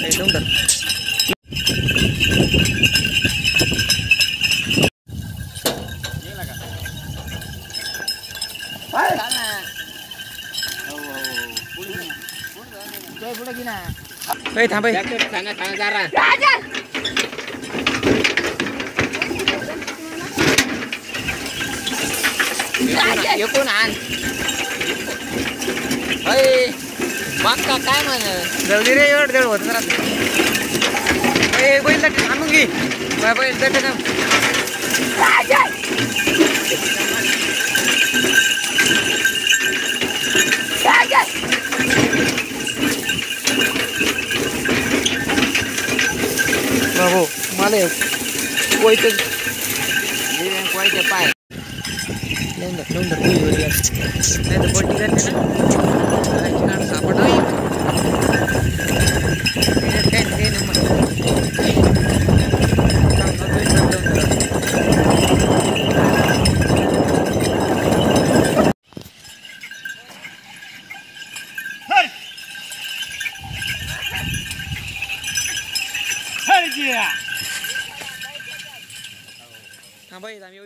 Đây, đúng thật. Đây, thằng bây. sana sana Zara. Yukunan. अय बाका काय म्हण? जल्दी रे एवढं जवळ होत राहत अय बैल दट आणू घे. बाय बैल दट ना. बाबू मला कोयते कोयते पाय. नाही तर बट्टी करते ना. पाहिजे. थांबा येत आम्ही